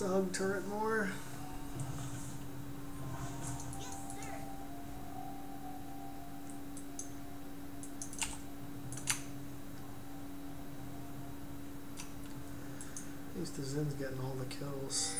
to hug turret more. At least the Zen's getting all the kills.